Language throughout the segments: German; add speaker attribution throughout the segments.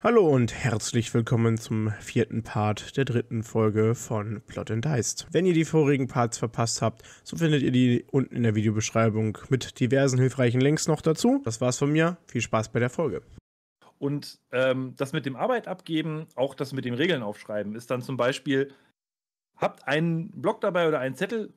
Speaker 1: Hallo und herzlich willkommen zum vierten Part der dritten Folge von Plot and Dice. Wenn ihr die vorigen Parts verpasst habt, so findet ihr die unten in der Videobeschreibung mit diversen hilfreichen Links noch dazu. Das war's von mir. Viel Spaß bei der Folge.
Speaker 2: Und ähm, das mit dem Arbeit abgeben, auch das mit dem Regeln aufschreiben, ist dann zum Beispiel, habt einen Block dabei oder einen Zettel,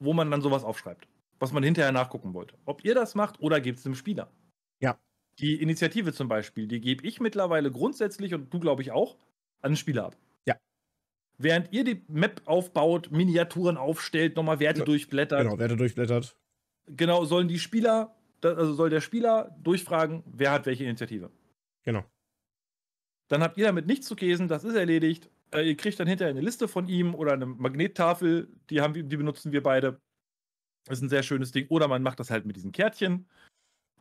Speaker 2: wo man dann sowas aufschreibt, was man hinterher nachgucken wollte. Ob ihr das macht oder gebt es dem Spieler.
Speaker 1: Ja.
Speaker 2: Die Initiative zum Beispiel, die gebe ich mittlerweile grundsätzlich und du glaube ich auch an den Spieler ab.
Speaker 1: Ja.
Speaker 2: Während ihr die Map aufbaut, Miniaturen aufstellt, nochmal Werte
Speaker 1: Ja,
Speaker 2: durchblättert,
Speaker 1: Genau, Werte durchblättert.
Speaker 2: genau, sollen die Spieler, also soll der Spieler durchfragen, wer hat welche Initiative.
Speaker 1: Genau.
Speaker 2: Dann habt ihr damit nichts zu käsen, das ist erledigt. Äh, ihr kriegt dann hinterher eine Liste von ihm oder eine Magnettafel, die, haben, wir- die benutzen wir beide. Das ist ein sehr schönes Ding. Oder man macht das halt mit diesen Kärtchen.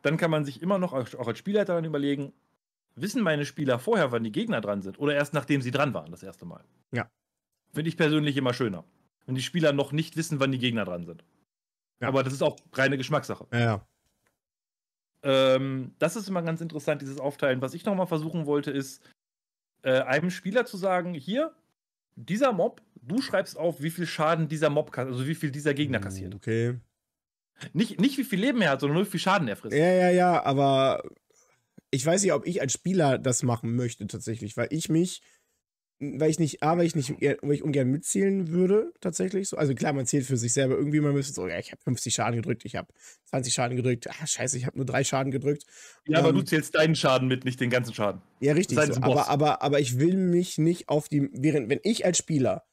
Speaker 2: Dann kann man sich immer noch auch als Spielleiter dann überlegen, wissen meine Spieler vorher, wann die Gegner dran sind? Oder erst nachdem sie dran waren, das erste Mal?
Speaker 1: Ja.
Speaker 2: Finde ich persönlich immer schöner. Wenn die Spieler noch nicht wissen, wann die Gegner dran sind.
Speaker 1: Ja.
Speaker 2: Aber das ist auch reine Geschmackssache.
Speaker 1: Ja, ja.
Speaker 2: Ähm, das ist immer ganz interessant, dieses Aufteilen. Was ich nochmal versuchen wollte, ist, äh, einem Spieler zu sagen: Hier, dieser Mob, du schreibst auf, wie viel Schaden dieser Mob, also wie viel dieser Gegner kassiert.
Speaker 1: Okay.
Speaker 2: Nicht, nicht wie viel Leben er hat, sondern nur wie viel Schaden er frisst.
Speaker 1: Ja, ja, ja, aber ich weiß nicht, ob ich als Spieler das machen möchte tatsächlich, weil ich mich, weil ich nicht, A, weil ich nicht, weil ich ungern mitzählen würde, tatsächlich. So. Also klar, man zählt für sich selber irgendwie, man müsste so, ja, ich habe 50 Schaden gedrückt, ich habe 20 Schaden gedrückt, ah, scheiße, ich habe nur drei Schaden gedrückt.
Speaker 2: Ja, aber
Speaker 1: Ähm,
Speaker 2: du zählst deinen Schaden mit, nicht den ganzen Schaden.
Speaker 1: Ja, richtig. So. Aber, aber, aber ich will mich nicht auf die, während, wenn ich als Spieler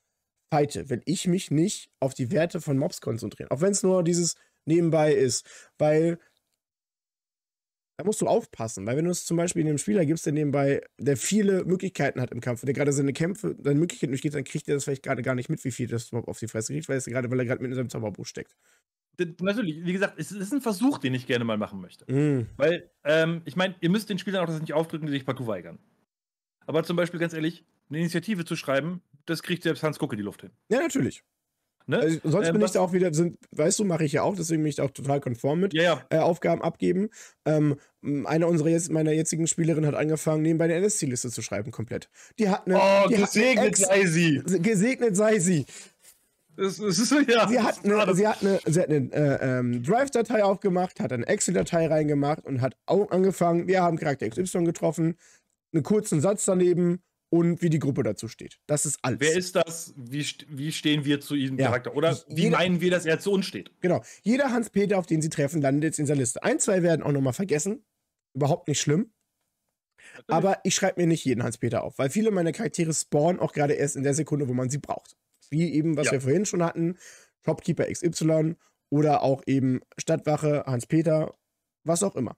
Speaker 1: fighte, will ich mich nicht auf die Werte von Mobs konzentrieren. Auch wenn es nur dieses nebenbei ist. Weil da musst du aufpassen, weil wenn du es zum Beispiel einem Spieler gibst, der nebenbei, der viele Möglichkeiten hat im Kampf, der gerade seine Kämpfe, seine Möglichkeiten durchgeht, dann kriegt er das vielleicht gerade gar nicht mit, wie viel das Mob auf die Fresse kriegt, weil, es gerade, weil er gerade mit in seinem Zauberbuch steckt.
Speaker 2: Natürlich, wie gesagt, es ist ein Versuch, den ich gerne mal machen möchte.
Speaker 1: Mm.
Speaker 2: Weil, ähm, ich meine, ihr müsst den Spielern auch das nicht aufdrücken, die sich partout weigern. Aber zum Beispiel, ganz ehrlich, eine Initiative zu schreiben, das kriegt selbst Hans Gucke die Luft hin.
Speaker 1: Ja, natürlich.
Speaker 2: Ne?
Speaker 1: Also, sonst
Speaker 2: Ähm,
Speaker 1: bin ich da auch wieder, sind, weißt du, mache ich ja auch, deswegen bin ich da auch total konform mit.
Speaker 2: Ja, ja.
Speaker 1: äh, Aufgaben abgeben. Ähm, eine unserer jetzt, meiner jetzigen Spielerin hat angefangen, nebenbei eine NSC-Liste zu schreiben, komplett. Die hat eine.
Speaker 2: Oh,
Speaker 1: hat eine
Speaker 2: gesegnet
Speaker 1: Ex-
Speaker 2: sei sie.
Speaker 1: Gesegnet sei sie.
Speaker 2: Es, es ist ja.
Speaker 1: Sie hat eine, sie hat eine, sie hat eine äh, ähm, Drive-Datei aufgemacht, hat eine Excel-Datei reingemacht und hat auch angefangen, wir haben Charakter XY getroffen, einen kurzen Satz daneben und wie die Gruppe dazu steht. Das ist alles.
Speaker 2: Wer ist das? Wie, wie stehen wir zu diesem
Speaker 1: Ja.
Speaker 2: Charakter? Oder wie
Speaker 1: Jeder-
Speaker 2: meinen wir, dass er zu uns steht?
Speaker 1: Genau. Jeder Hans-Peter, auf den sie treffen, landet jetzt in dieser Liste. Ein, zwei werden auch nochmal vergessen. Überhaupt nicht schlimm. Aber ich schreibe mir nicht jeden Hans-Peter auf, weil viele meiner Charaktere spawnen auch gerade erst in der Sekunde, wo man sie braucht. Wie eben, was
Speaker 2: Ja.
Speaker 1: wir vorhin schon hatten, Shopkeeper XY oder auch eben Stadtwache, Hans-Peter, was auch immer.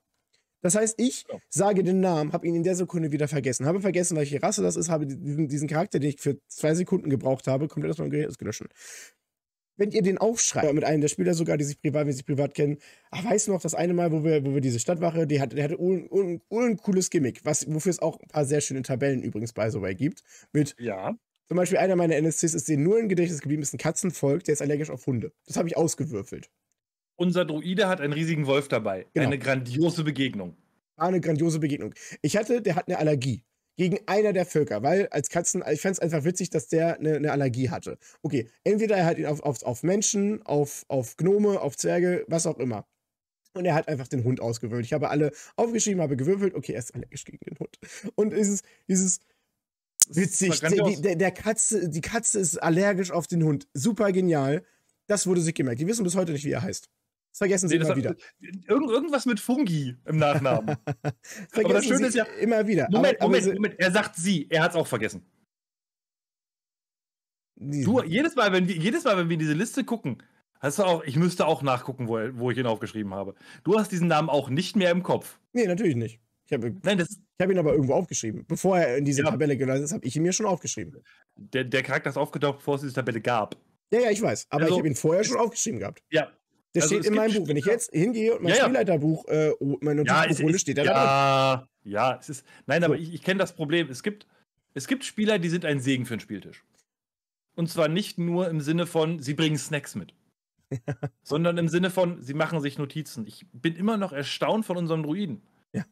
Speaker 1: Das heißt, ich
Speaker 2: Ja.
Speaker 1: sage den Namen, habe ihn in der Sekunde wieder vergessen, habe vergessen, welche Rasse das ist, habe diesen, diesen Charakter, den ich für zwei Sekunden gebraucht habe, komplett aus meinem Gerät ausgelöscht. Wenn ihr den aufschreibt, mit einem der Spieler sogar, die sich privat, wenn sie sich privat kennen, ach, weißt du noch, das eine Mal, wo wir, wo wir diese Stadtwache, die hatte, die hatte un, un, un cooles Gimmick, was, wofür es auch ein paar sehr schöne Tabellen übrigens bei so gibt. Mit
Speaker 2: Ja.
Speaker 1: zum Beispiel einer meiner NSCs ist denen nur im Gedächtnis geblieben, ist ein Katzenvolk, der ist allergisch auf Hunde. Das habe ich ausgewürfelt.
Speaker 2: Unser Druide hat einen riesigen Wolf dabei.
Speaker 1: Genau.
Speaker 2: Eine grandiose Begegnung.
Speaker 1: War eine grandiose Begegnung. Ich hatte, der hat eine Allergie gegen einer der Völker, weil als Katzen, ich fand es einfach witzig, dass der eine, eine Allergie hatte. Okay, entweder er hat ihn auf, auf, auf Menschen, auf, auf Gnome, auf Zwerge, was auch immer. Und er hat einfach den Hund ausgewürfelt. Ich habe alle aufgeschrieben, habe gewürfelt, okay, er ist allergisch gegen den Hund. Und dieses, dieses witzig, die, der, der Katze, die Katze ist allergisch auf den Hund. Super genial. Das wurde sich gemerkt. Die wissen bis heute nicht, wie er heißt. Das vergessen sie
Speaker 2: Nee, das
Speaker 1: immer
Speaker 2: hat-
Speaker 1: wieder.
Speaker 2: Irgend, irgendwas mit Fungi im Nachnamen.
Speaker 1: Vergessen
Speaker 2: das Schöne
Speaker 1: sie
Speaker 2: ist ja-
Speaker 1: immer wieder.
Speaker 2: Moment,
Speaker 1: Aber- aber
Speaker 2: Moment, Moment. Er sagt sie. Er hat es auch vergessen. Du, jedes Mal, wenn wir, jedes Mal, wenn wir in diese Liste gucken, hast du auch, ich müsste auch nachgucken, wo, wo ich ihn aufgeschrieben habe. Du hast diesen Namen auch nicht mehr im Kopf.
Speaker 1: Nee, natürlich nicht. Ich habe hab ihn aber irgendwo aufgeschrieben. Bevor er in diese
Speaker 2: Ja.
Speaker 1: Tabelle gelandet ist, habe ich ihn mir schon aufgeschrieben.
Speaker 2: der, der Charakter ist aufgetaucht, bevor es diese Tabelle gab.
Speaker 1: Ja, ja, ich weiß. Aber
Speaker 2: Also,
Speaker 1: ich habe ihn vorher schon aufgeschrieben gehabt.
Speaker 2: Ja.
Speaker 1: Der
Speaker 2: also
Speaker 1: steht in meinem Buch. Wenn ich jetzt hingehe und mein
Speaker 2: Ja, ja.
Speaker 1: Spielleiterbuch, äh, oh, meine
Speaker 2: Ja, es
Speaker 1: Notizbuch
Speaker 2: ist,
Speaker 1: steht da
Speaker 2: ja, ja, es ist. Nein, aber ich, ich kenne das Problem. Es gibt, es gibt Spieler, die sind ein Segen für den Spieltisch. Und zwar nicht nur im Sinne von, sie bringen Snacks mit. sondern im Sinne von, sie machen sich Notizen. Ich bin immer noch erstaunt von unserem Druiden.
Speaker 1: Ja.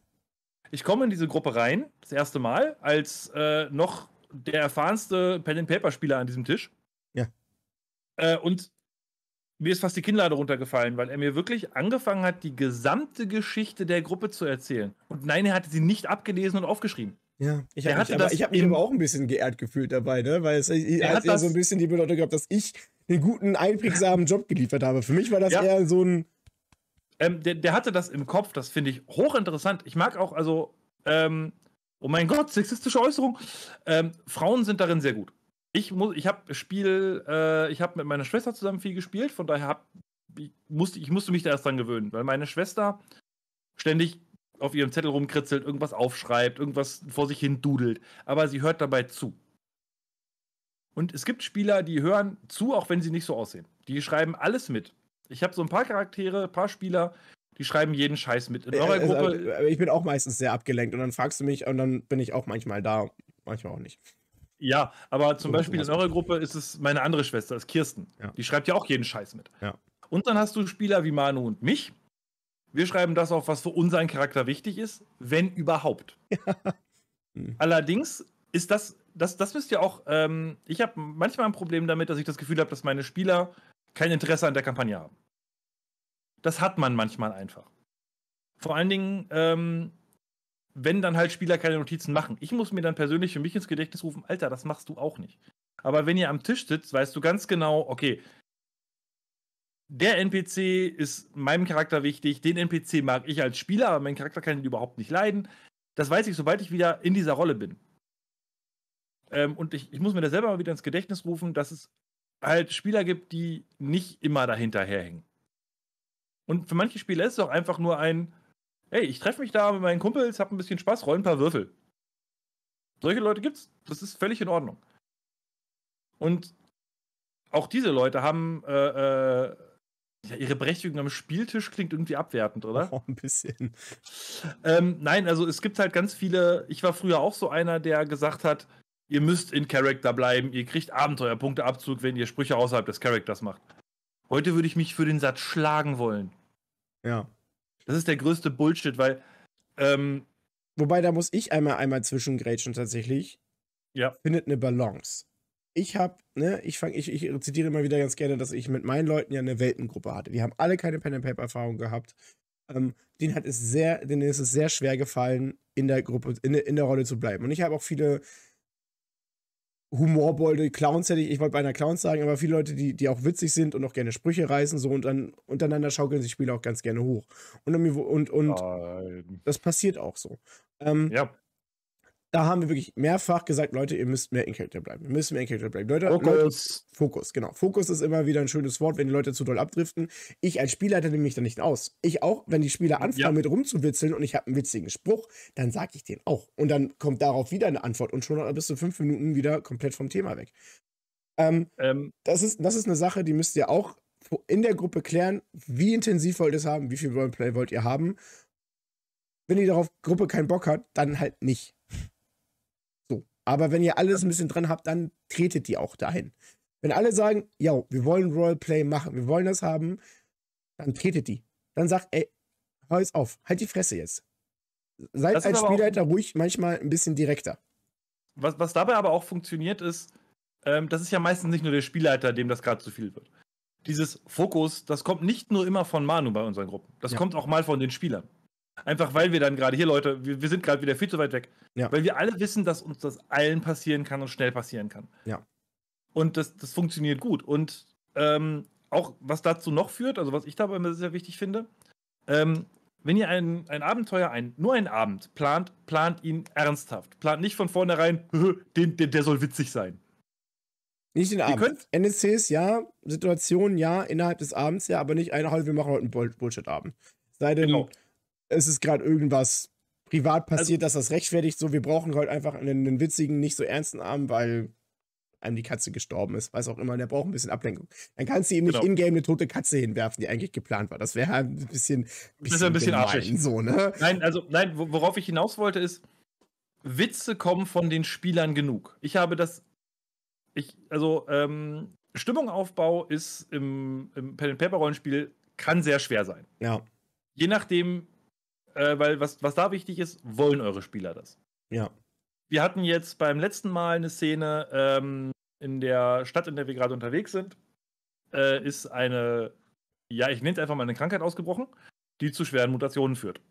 Speaker 2: Ich komme in diese Gruppe rein, das erste Mal, als äh, noch der erfahrenste Pen-and-Paper-Spieler an diesem Tisch.
Speaker 1: Ja.
Speaker 2: Äh, und mir ist fast die Kinnlade runtergefallen, weil er mir wirklich angefangen hat, die gesamte Geschichte der Gruppe zu erzählen. Und nein, er hatte sie nicht abgelesen und aufgeschrieben.
Speaker 1: Ja, ich habe
Speaker 2: hatte
Speaker 1: mich, aber,
Speaker 2: das
Speaker 1: ich hab mich aber auch ein bisschen geehrt gefühlt dabei, ne? Weil es
Speaker 2: Er
Speaker 1: hat ja so ein bisschen die Bedeutung gehabt, dass ich einen guten, einprägsamen Job geliefert habe. Für mich war das
Speaker 2: Ja.
Speaker 1: eher so ein.
Speaker 2: Ähm, der, der hatte das im Kopf, das finde ich hochinteressant. Ich mag auch, also, ähm, oh mein Gott, sexistische Äußerung. Ähm, Frauen sind darin sehr gut. Ich, muss, ich habe Spiel, äh, ich habe mit meiner Schwester zusammen viel gespielt, von daher hab, ich, musste, ich musste mich da erst dran gewöhnen, weil meine Schwester ständig auf ihrem Zettel rumkritzelt, irgendwas aufschreibt, irgendwas vor sich hin dudelt, aber sie hört dabei zu. Und es gibt Spieler, die hören zu, auch wenn sie nicht so aussehen. Die schreiben alles mit. Ich habe so ein paar Charaktere, ein paar Spieler, die schreiben jeden Scheiß mit. In eurer
Speaker 1: Also,
Speaker 2: Gruppe,
Speaker 1: aber ich bin auch meistens sehr abgelenkt und dann fragst du mich und dann bin ich auch manchmal da, manchmal auch nicht.
Speaker 2: Ja, aber zum
Speaker 1: So-
Speaker 2: Beispiel in eurer Gruppe ist es meine andere Schwester, ist Kirsten.
Speaker 1: Ja.
Speaker 2: Die schreibt ja auch jeden Scheiß mit.
Speaker 1: Ja.
Speaker 2: Und dann hast du Spieler wie Manu und mich. Wir schreiben das auf, was für unseren Charakter wichtig ist, wenn überhaupt.
Speaker 1: Hm.
Speaker 2: Allerdings ist das, das, das müsst ihr auch, ähm, ich habe manchmal ein Problem damit, dass ich das Gefühl habe, dass meine Spieler kein Interesse an der Kampagne haben. Das hat man manchmal einfach. Vor allen Dingen, ähm, wenn dann halt Spieler keine Notizen machen. Ich muss mir dann persönlich für mich ins Gedächtnis rufen, Alter, das machst du auch nicht. Aber wenn ihr am Tisch sitzt, weißt du ganz genau, okay, der NPC ist meinem Charakter wichtig, den NPC mag ich als Spieler, aber mein Charakter kann ihn überhaupt nicht leiden. Das weiß ich, sobald ich wieder in dieser Rolle bin. Ähm, und ich, ich muss mir da selber mal wieder ins Gedächtnis rufen, dass es halt Spieler gibt, die nicht immer dahinter herhängen. Und für manche Spieler ist es auch einfach nur ein, hey, ich treffe mich da mit meinen Kumpels, hab ein bisschen Spaß, roll ein paar Würfel. Solche Leute gibt's. Das ist völlig in Ordnung. Und auch diese Leute haben äh, äh, ja, ihre Berechtigung am Spieltisch klingt irgendwie abwertend, oder?
Speaker 1: Auch ein bisschen.
Speaker 2: Ähm, nein, also es gibt halt ganz viele. Ich war früher auch so einer, der gesagt hat, ihr müsst in Charakter bleiben, ihr kriegt Abenteuerpunkteabzug, wenn ihr Sprüche außerhalb des Charakters macht. Heute würde ich mich für den Satz schlagen wollen.
Speaker 1: Ja.
Speaker 2: Das ist der größte Bullshit, weil ähm,
Speaker 1: Wobei, da muss ich einmal, einmal zwischengrätschen tatsächlich.
Speaker 2: Ja.
Speaker 1: Findet eine Balance. Ich habe, ne, ich fange, ich, ich zitiere immer wieder ganz gerne, dass ich mit meinen Leuten ja eine Weltengruppe hatte. Die haben alle keine Pen-and-Paper-Erfahrung gehabt. Ähm, denen hat es sehr, denen ist es sehr schwer gefallen, in der Gruppe, in, der- in der Rolle zu bleiben. Und ich habe auch viele humorbolde Clowns, hätte ich, ich wollte beinahe Clowns sagen, aber viele Leute, die, die auch witzig sind und auch gerne Sprüche reißen, so und dann untereinander schaukeln sich Spiele auch ganz gerne hoch. Und, und, und
Speaker 2: ähm,
Speaker 1: das passiert auch so. Ähm,
Speaker 2: ja,
Speaker 1: da haben wir wirklich mehrfach gesagt, Leute, ihr müsst mehr in Character bleiben. Ihr müsst mehr in Character bleiben. Leute, Leute,
Speaker 2: Fokus.
Speaker 1: Fokus, genau. Fokus ist immer wieder ein schönes Wort, wenn die Leute zu doll abdriften. Ich als Spielleiter nehme mich da nicht aus. Ich auch, wenn die Spieler anfangen
Speaker 2: Ja.
Speaker 1: mit rumzuwitzeln und ich habe einen witzigen Spruch, dann sage ich den auch. Und dann kommt darauf wieder eine Antwort und schon bist du fünf Minuten wieder komplett vom Thema weg. Ähm,
Speaker 2: Ähm,
Speaker 1: das, ist, das ist eine Sache, die müsst ihr auch in der Gruppe klären. Wie intensiv wollt ihr es haben? Wie viel Roleplay wollt ihr haben? Wenn die darauf Gruppe keinen Bock hat, dann halt nicht. Aber wenn ihr alles ein bisschen dran habt, dann tretet die auch dahin. Wenn alle sagen, ja, wir wollen Roleplay machen, wir wollen das haben, dann tretet die. Dann sagt, ey, hör jetzt auf, halt die Fresse jetzt. Seid
Speaker 2: Das
Speaker 1: als Spielleiter ruhig manchmal ein bisschen direkter.
Speaker 2: was, was dabei aber auch funktioniert, ist, ähm, das ist ja meistens nicht nur der Spielleiter, dem das gerade zu viel wird. Dieses Fokus, das kommt nicht nur immer von Manu bei unseren Gruppen. Das
Speaker 1: Ja.
Speaker 2: kommt auch mal von den Spielern. Einfach weil wir dann gerade hier, Leute, wir, wir sind gerade wieder viel zu weit weg.
Speaker 1: Ja.
Speaker 2: Weil wir alle wissen, dass uns das allen passieren kann und schnell passieren kann.
Speaker 1: Ja.
Speaker 2: Und das, das funktioniert gut. Und ähm, auch was dazu noch führt, also was ich dabei immer sehr wichtig finde, ähm, wenn ihr ein, ein Abenteuer, ein, nur einen Abend plant, plant ihn ernsthaft. Plant nicht von vornherein, den, den, der soll witzig sein.
Speaker 1: Nicht den Abend. NSCs ja, Situationen ja, innerhalb des Abends ja, aber nicht eine Halbe, wir machen heute einen Bull- Bullshit-Abend. Sei denn,
Speaker 2: Genau.
Speaker 1: Es ist gerade irgendwas privat passiert, dass das rechtfertigt, so, wir brauchen heute einfach einen, einen witzigen, nicht so ernsten Abend, weil einem die Katze gestorben ist, was auch immer, der braucht ein bisschen Ablenkung. Dann kannst du ihm nicht
Speaker 2: Genau.
Speaker 1: in-game eine tote Katze hinwerfen, die eigentlich geplant war. Das wäre halt ein bisschen,
Speaker 2: Das ist ein bisschen
Speaker 1: gemein,
Speaker 2: arschig.
Speaker 1: so, ne?
Speaker 2: Nein, also, nein, wo- worauf ich hinaus wollte, ist, Witze kommen von den Spielern genug. Ich habe das, ich, also, ähm, Stimmungaufbau ist im, im Pen and Paper Rollenspiel kann sehr schwer sein.
Speaker 1: Ja.
Speaker 2: Je nachdem, äh, weil was, was da wichtig ist, wollen eure Spieler das.
Speaker 1: Ja.
Speaker 2: Wir hatten jetzt beim letzten Mal eine Szene ähm, in der Stadt, in der wir gerade unterwegs sind, äh, ist eine, ja, ich nenne es einfach mal eine Krankheit ausgebrochen, die zu schweren Mutationen führt.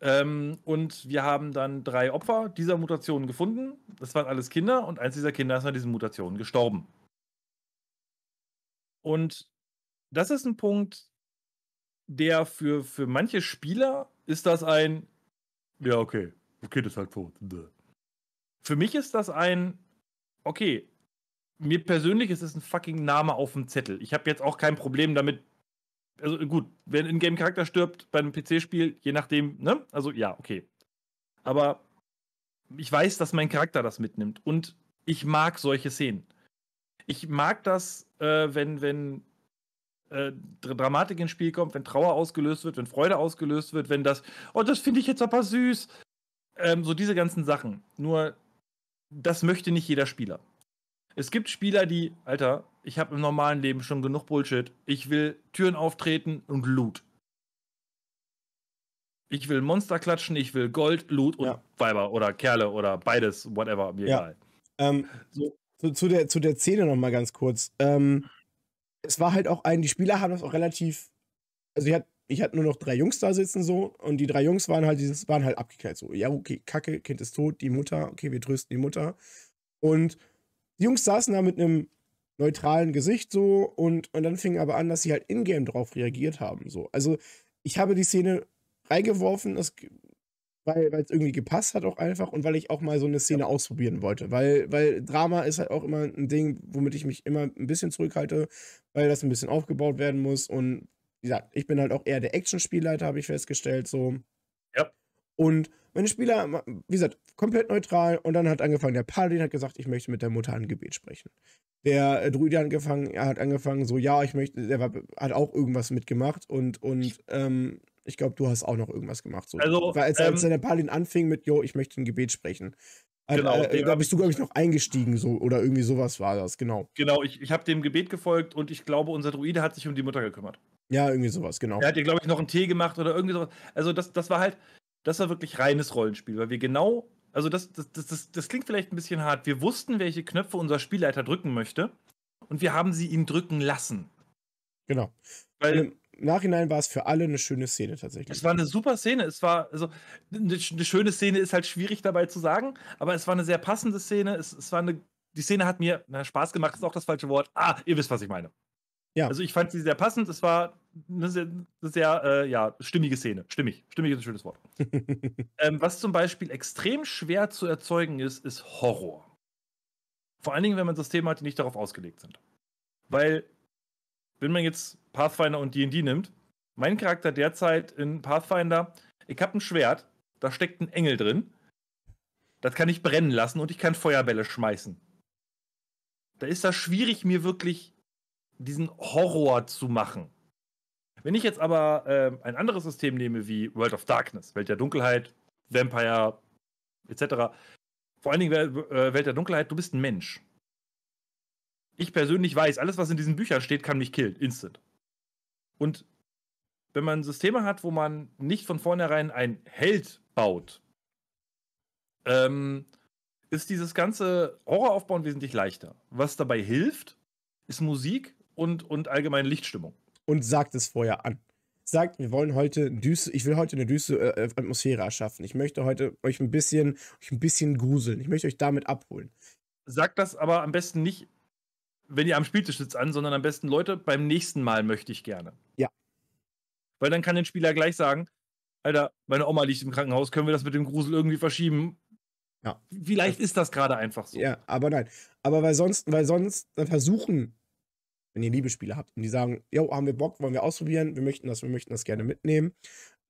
Speaker 2: Ähm, und wir haben dann drei Opfer dieser Mutationen gefunden. Das waren alles Kinder und eins dieser Kinder ist an diesen Mutationen gestorben. Und das ist ein Punkt, der für, für manche Spieler ist das ein, ja, okay, okay, das ist halt tot. Für mich ist das ein, okay, mir persönlich ist es ein fucking Name auf dem Zettel. Ich habe jetzt auch kein Problem damit. Also gut, wenn ein Game-Charakter stirbt bei einem PC-Spiel, je nachdem, ne? Also ja, okay. Aber ich weiß, dass mein Charakter das mitnimmt. Und ich mag solche Szenen. Ich mag das, äh, wenn, wenn äh, Dramatik ins Spiel kommt, wenn Trauer ausgelöst wird, wenn Freude ausgelöst wird, wenn das, oh, das finde ich jetzt aber süß. Ähm, so diese ganzen Sachen. Nur, das möchte nicht jeder Spieler. Es gibt Spieler, die, Alter, ich habe im normalen Leben schon genug Bullshit. Ich will Türen auftreten und Loot. Ich will Monster klatschen, ich will Gold, Loot und
Speaker 1: Ja.
Speaker 2: Weiber oder Kerle oder beides, whatever, mir
Speaker 1: Ja.
Speaker 2: egal.
Speaker 1: Ähm,
Speaker 2: So.
Speaker 1: zu, zu, der, zu der Szene noch mal ganz kurz. Ähm, es war halt auch ein, die Spieler haben das auch relativ, also ich hatte ich hatte nur noch drei Jungs da sitzen so und die drei Jungs waren halt dieses, waren halt abgeklärt so, ja okay, Kacke, Kind ist tot, die Mutter, okay, wir trösten die Mutter und die Jungs saßen da mit einem neutralen Gesicht so und, und dann fing aber an, dass sie halt in-game drauf reagiert haben so. Also ich habe die Szene reingeworfen, das, weil es irgendwie gepasst hat auch einfach und weil ich auch mal so eine Szene ausprobieren wollte, weil, weil Drama ist halt auch immer ein Ding, womit ich mich immer ein bisschen zurückhalte, weil das ein bisschen aufgebaut werden muss und wie gesagt, ich bin halt auch eher der Action-Spielleiter, habe ich festgestellt so.
Speaker 2: Ja.
Speaker 1: Und meine Spieler, wie gesagt, komplett neutral und dann hat angefangen, der Paladin hat gesagt, ich möchte mit der Mutter ein Gebet sprechen. Der äh, Druide hat angefangen, er hat angefangen, so, ja, ich möchte, der war, hat auch irgendwas mitgemacht und, und ähm, ich glaube, du hast auch noch irgendwas gemacht. So.
Speaker 2: Also,
Speaker 1: Weil als, als
Speaker 2: ähm,
Speaker 1: der Paladin anfing mit, jo, ich möchte ein Gebet sprechen.
Speaker 2: Genau,
Speaker 1: äh, da bist du, glaube ich, noch eingestiegen, so, oder irgendwie sowas war das, genau.
Speaker 2: Genau, ich, ich habe dem Gebet gefolgt und ich glaube, unser Druide hat sich um die Mutter gekümmert.
Speaker 1: Ja, irgendwie sowas, genau.
Speaker 2: Er hat ihr, glaube ich, noch einen Tee gemacht oder irgendwie sowas. Also, das, das war halt, das war wirklich reines Rollenspiel, weil wir genau, also das, das, das, das, das klingt vielleicht ein bisschen hart. Wir wussten, welche Knöpfe unser Spielleiter drücken möchte und wir haben sie ihn drücken lassen.
Speaker 1: Genau.
Speaker 2: Weil
Speaker 1: Und Im Nachhinein war es für alle eine schöne Szene tatsächlich.
Speaker 2: es war eine super Szene. Es war, also, eine, eine schöne Szene ist halt schwierig dabei zu sagen, aber es war eine sehr passende Szene. Es, es war eine, die Szene hat mir na, Spaß gemacht, ist auch das falsche Wort. Ah, ihr wisst, was ich meine.
Speaker 1: Ja.
Speaker 2: Also ich fand sie sehr passend. Es war eine sehr, eine sehr äh, ja, stimmige Szene. Stimmig. Stimmig ist ein schönes Wort. ähm, was zum Beispiel extrem schwer zu erzeugen ist, ist Horror. Vor allen Dingen, wenn man Systeme hat, die nicht darauf ausgelegt sind. Weil, wenn man jetzt Pathfinder und DD nimmt, mein Charakter derzeit in Pathfinder, ich habe ein Schwert, da steckt ein Engel drin. Das kann ich brennen lassen und ich kann Feuerbälle schmeißen. Da ist das schwierig, mir wirklich diesen Horror zu machen. Wenn ich jetzt aber ähm, ein anderes System nehme wie World of Darkness, Welt der Dunkelheit, Vampire, etc., vor allen Dingen äh, Welt der Dunkelheit, du bist ein Mensch. Ich persönlich weiß, alles, was in diesen Büchern steht, kann mich killen, instant. Und wenn man Systeme hat, wo man nicht von vornherein ein Held baut, ähm, ist dieses ganze Horroraufbauen wesentlich leichter. Was dabei hilft, ist Musik und, und allgemeine Lichtstimmung.
Speaker 1: Und sagt es vorher an. Sagt, wir wollen heute düster, ich will heute eine düstere äh, Atmosphäre erschaffen. Ich möchte heute euch ein bisschen, euch ein bisschen gruseln. Ich möchte euch damit abholen.
Speaker 2: Sagt das aber am besten nicht, wenn ihr am Spieltisch sitzt an, sondern am besten, Leute, beim nächsten Mal möchte ich gerne.
Speaker 1: Ja.
Speaker 2: Weil dann kann der Spieler gleich sagen, Alter, meine Oma liegt im Krankenhaus, können wir das mit dem Grusel irgendwie verschieben?
Speaker 1: Ja.
Speaker 2: Vielleicht ist das gerade einfach so.
Speaker 1: Ja, aber nein. Aber weil sonst, weil sonst dann versuchen, wenn ihr Liebesspiele habt und die sagen, jo, haben wir Bock, wollen wir ausprobieren, wir möchten das, wir möchten das gerne mitnehmen,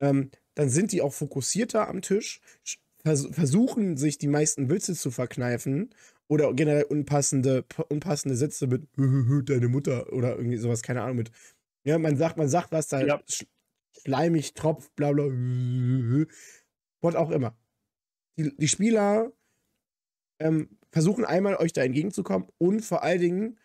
Speaker 1: ähm, dann sind die auch fokussierter am Tisch, sch- vers versuchen sich die meisten Witze zu verkneifen oder generell unpassende, unpassende Sätze mit deine Mutter oder irgendwie sowas, keine Ahnung, mit. Ja, man sagt, man sagt was da
Speaker 2: Ja.
Speaker 1: sch schleimig, tropft, bla bla, was auch immer. Die, die Spieler ähm, versuchen einmal euch da entgegenzukommen und vor allen Dingen,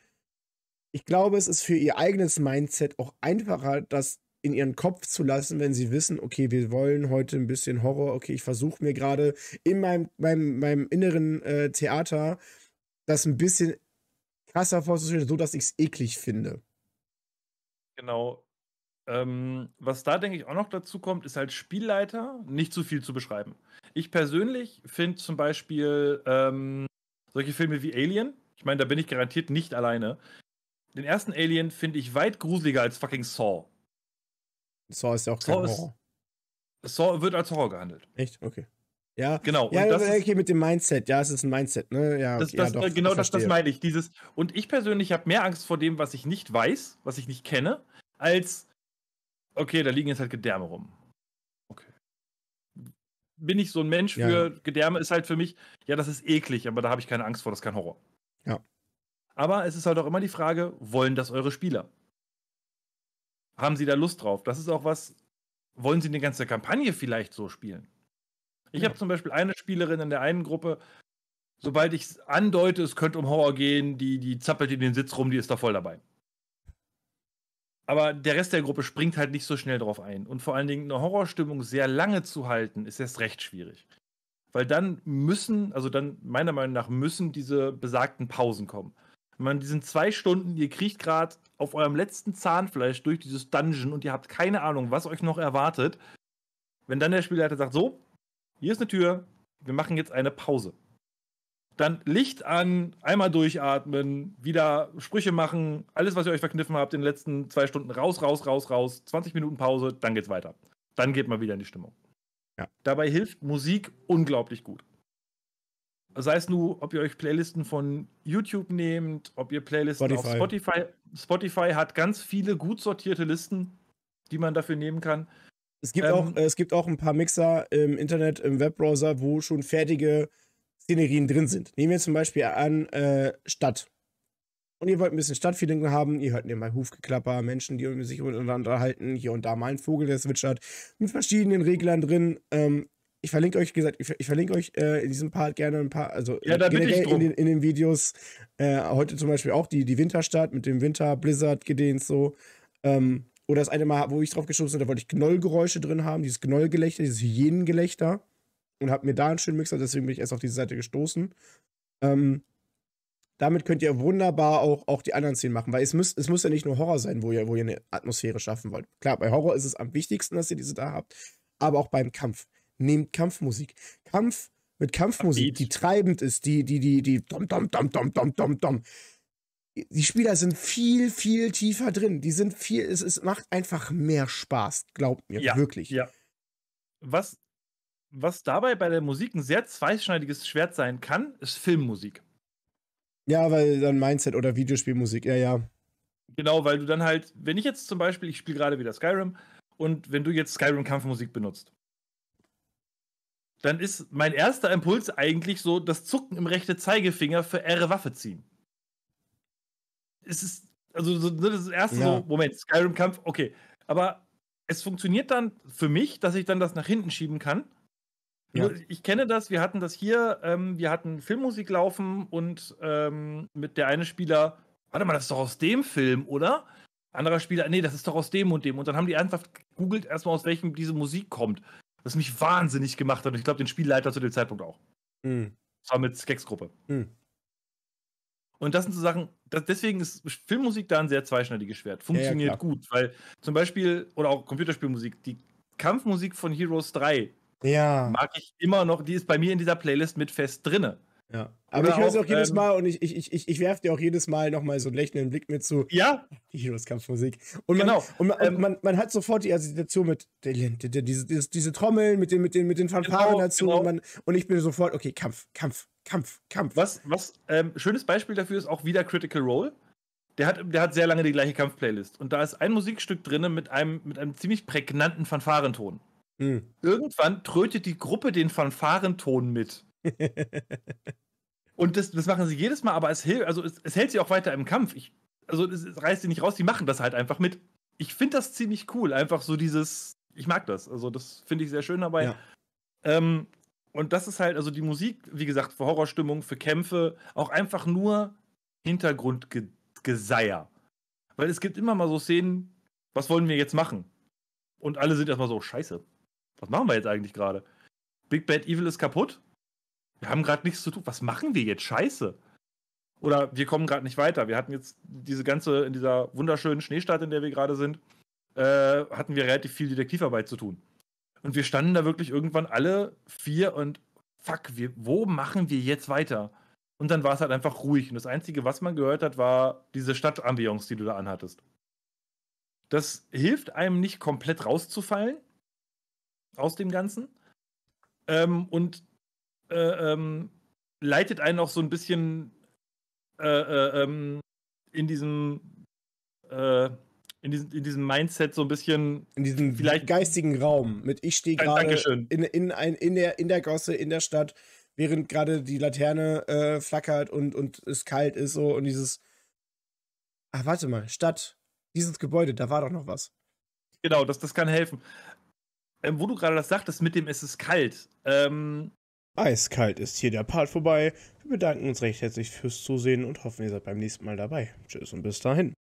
Speaker 1: ich glaube, es ist für ihr eigenes Mindset auch einfacher, das in ihren Kopf zu lassen, wenn sie wissen, okay, wir wollen heute ein bisschen Horror, okay, ich versuche mir gerade in meinem, meinem, meinem inneren äh, Theater das ein bisschen krasser vorzustellen, so dass ich es eklig finde.
Speaker 2: Genau. Ähm, was da, denke ich, auch noch dazu kommt, ist als Spielleiter nicht zu viel zu beschreiben. Ich persönlich finde zum Beispiel ähm, solche Filme wie Alien, ich meine, da bin ich garantiert nicht alleine. Den ersten Alien finde ich weit gruseliger als fucking Saw.
Speaker 1: Saw ist ja auch kein
Speaker 2: Saw, ist,
Speaker 1: Horror.
Speaker 2: Saw wird als Horror gehandelt.
Speaker 1: Echt? Okay. Ja,
Speaker 2: Genau.
Speaker 1: ja,
Speaker 2: und das
Speaker 1: okay,
Speaker 2: ist,
Speaker 1: mit dem Mindset. Ja, es ist ein Mindset, ne? Ja,
Speaker 2: das,
Speaker 1: okay,
Speaker 2: das,
Speaker 1: ja, doch,
Speaker 2: genau
Speaker 1: ich
Speaker 2: das, das meine ich. Dieses, und ich persönlich habe mehr Angst vor dem, was ich nicht weiß, was ich nicht kenne, als, okay, da liegen jetzt halt Gedärme rum. Okay. Bin ich so ein Mensch
Speaker 1: Ja,
Speaker 2: für Gedärme, ist halt für mich, ja, das ist eklig, aber da habe ich keine Angst vor, das ist kein Horror.
Speaker 1: Ja.
Speaker 2: Aber es ist halt auch immer die Frage, wollen das eure Spieler? Haben sie da Lust drauf? Das ist auch was, wollen sie eine ganze Kampagne vielleicht so spielen? Ich
Speaker 1: Ja.
Speaker 2: habe zum Beispiel eine Spielerin in der einen Gruppe, sobald ich es andeute, es könnte um Horror gehen, die, die zappelt in den Sitz rum, die ist da voll dabei. Aber der Rest der Gruppe springt halt nicht so schnell drauf ein. Und vor allen Dingen eine Horrorstimmung sehr lange zu halten, ist erst recht schwierig. Weil dann müssen, also dann meiner Meinung nach müssen diese besagten Pausen kommen. Wenn man diesen zwei Stunden, ihr kriecht gerade auf eurem letzten Zahnfleisch durch dieses Dungeon und ihr habt keine Ahnung, was euch noch erwartet, wenn dann der Spielleiter sagt, so, hier ist eine Tür, wir machen jetzt eine Pause. Dann Licht an, einmal durchatmen, wieder Sprüche machen, alles, was ihr euch verkniffen habt in den letzten zwei Stunden raus, raus, raus, raus, 20 Minuten Pause, dann geht's weiter. Dann geht man wieder in die Stimmung.
Speaker 1: Ja.
Speaker 2: Dabei hilft Musik unglaublich gut. Sei es nur, ob ihr euch Playlisten von YouTube nehmt, ob ihr Playlisten auf
Speaker 1: Spotify.
Speaker 2: Spotify. Spotify hat ganz viele gut sortierte Listen, die man dafür nehmen kann.
Speaker 1: Es gibt,
Speaker 2: Ähm,
Speaker 1: auch, äh, es gibt auch ein paar Mixer im Internet, im Webbrowser, wo schon fertige Szenerien drin sind. Nehmen wir zum Beispiel an äh, Stadt. Und ihr wollt ein bisschen Stadtfeeling haben, ihr hört nebenbei Hufgeklapper, Menschen, die sich miteinander unterhalten, hier und da mal ein Vogel, der zwitschert, mit verschiedenen Reglern drin. Ähm, ich verlinke euch, gesagt, ich, ver- ich verlinke euch äh, in diesem Part gerne ein paar, also
Speaker 2: Ja,
Speaker 1: generell in den, in den Videos, äh, heute zum Beispiel auch die, die Winterstadt mit dem Winter-Blizzard-Gedehns so. Ähm, oder das eine Mal, wo ich drauf geschossen bin, da wollte ich Gnollgeräusche drin haben, dieses Gnollgelächter, dieses Hyänengelächter. Und habe mir da einen schönen Mixer, deswegen bin ich erst auf diese Seite gestoßen. Ähm, damit könnt ihr wunderbar auch, auch die anderen Szenen machen, weil es muss, es muss ja nicht nur Horror sein, wo ihr, wo ihr eine Atmosphäre schaffen wollt. Klar, bei Horror ist es am wichtigsten, dass ihr diese da habt, aber auch beim Kampf. Nehmt Kampfmusik. Kampf mit Kampfmusik, die treibend ist, die, die, die, die, dom, dom, dom, dom, dom, dom, dom. Die Spieler sind viel, viel tiefer drin. Die sind viel, es, es macht einfach mehr Spaß, glaubt mir,
Speaker 2: Ja,
Speaker 1: wirklich.
Speaker 2: Ja. Was, was dabei bei der Musik ein sehr zweischneidiges Schwert sein kann, ist Filmmusik.
Speaker 1: Ja, weil dann Mindset oder Videospielmusik, ja, ja.
Speaker 2: Genau, weil du dann halt, wenn ich jetzt zum Beispiel, ich spiele gerade wieder Skyrim und wenn du jetzt Skyrim-Kampfmusik benutzt, dann ist mein erster Impuls eigentlich so das Zucken im rechten Zeigefinger für R Waffe ziehen. Es ist, also so, ne, das ist das erste
Speaker 1: Ja.
Speaker 2: so, Moment, Skyrim-Kampf, okay. Aber es funktioniert dann für mich, dass ich dann das nach hinten schieben kann.
Speaker 1: Ja.
Speaker 2: Ich kenne das, wir hatten das hier, ähm, wir hatten Filmmusik laufen und ähm, mit der eine Spieler, warte mal, das ist doch aus dem Film, oder? Anderer Spieler, nee, das ist doch aus dem und dem. Und dann haben die einfach gegoogelt erstmal, aus welchem diese Musik kommt. Was mich wahnsinnig gemacht hat. Und ich glaube, den Spielleiter zu dem Zeitpunkt auch.
Speaker 1: Hm.
Speaker 2: Das war mit Skeks-Gruppe.
Speaker 1: Hm.
Speaker 2: Und das sind so Sachen, das, deswegen ist Filmmusik da ein sehr zweischneidiges Schwert. Funktioniert
Speaker 1: klar.
Speaker 2: gut, weil zum Beispiel, oder auch Computerspielmusik, die Kampfmusik von Heroes 3
Speaker 1: Ja.
Speaker 2: mag ich immer noch, die ist bei mir in dieser Playlist mit fest drinne.
Speaker 1: Ja. Aber
Speaker 2: Oder
Speaker 1: ich höre sie
Speaker 2: auch,
Speaker 1: auch jedes
Speaker 2: ähm,
Speaker 1: Mal und ich, ich, ich, ich, ich werfe dir auch jedes Mal nochmal so einen lächelnden Blick mit zu
Speaker 2: Ja,
Speaker 1: die Heroes-Kampfmusik. Und, man,
Speaker 2: genau.
Speaker 1: und, man,
Speaker 2: Ähm,
Speaker 1: und man, man hat sofort die Assoziation mit die- die- die- diese, diese, diese Trommeln, mit den, mit den, mit den Fanfaren
Speaker 2: Genau,
Speaker 1: dazu.
Speaker 2: genau.
Speaker 1: Und, man, und ich bin sofort, okay, Kampf, Kampf, Kampf, Kampf.
Speaker 2: Was, was ähm, schönes Beispiel dafür ist auch wieder Critical Role. Der hat, der hat sehr lange die gleiche Kampfplaylist. Und da ist ein Musikstück drin mit einem, mit einem ziemlich prägnanten Fanfarenton.
Speaker 1: Hm.
Speaker 2: Irgendwann trötet die Gruppe den Fanfarenton mit. Und das, das machen sie jedes Mal, aber es, also es, es hält sie auch weiter im Kampf. Ich, also es, es reißt sie nicht raus, die machen das halt einfach mit. Ich finde das ziemlich cool. Einfach so dieses, ich mag das. Also das finde ich sehr schön dabei.
Speaker 1: Ja.
Speaker 2: Ähm, und das ist halt, also die Musik, wie gesagt, für Horrorstimmung, für Kämpfe, auch einfach nur Hintergrundgeseier. Weil es gibt immer mal so Szenen, was wollen wir jetzt machen? Und alle sind erstmal so, scheiße. Was machen wir jetzt eigentlich gerade? Big Bad Evil ist kaputt. Wir haben gerade nichts zu tun. Was machen wir jetzt? Scheiße. Oder wir kommen gerade nicht weiter. Wir hatten jetzt diese ganze, in dieser wunderschönen Schneestadt, in der wir gerade sind, äh, hatten wir relativ viel Detektivarbeit zu tun. Und wir standen da wirklich irgendwann alle vier und fuck, wir, wo machen wir jetzt weiter? Und dann war es halt einfach ruhig. Und das Einzige, was man gehört hat, war diese Stadtambiance, die du da anhattest. Das hilft einem nicht komplett rauszufallen aus dem Ganzen. Ähm, und äh, ähm, leitet einen auch so ein bisschen äh, äh, ähm, in diesem äh, in diesem, in diesem Mindset so ein bisschen.
Speaker 1: In diesem vielleicht geistigen Raum mit ich stehe gerade in, in, in, der, in der Gosse, in der Stadt, während gerade die Laterne äh, flackert und, und es kalt ist so und dieses. Ah, warte mal, Stadt, dieses Gebäude, da war doch noch was.
Speaker 2: Genau, das, das kann helfen. Ähm, wo du gerade das sagtest, mit dem es ist kalt. Ähm,
Speaker 1: Eiskalt ist hier der Part vorbei. Wir bedanken uns recht herzlich fürs Zusehen und hoffen, ihr seid beim nächsten Mal dabei. Tschüss und bis dahin.